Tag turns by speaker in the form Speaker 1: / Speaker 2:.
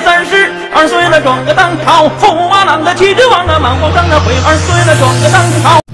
Speaker 1: 三十二岁了，壮个当朝，驸马郎的齐君王啊，满皇上啊回二岁了，壮个当朝。